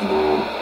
Música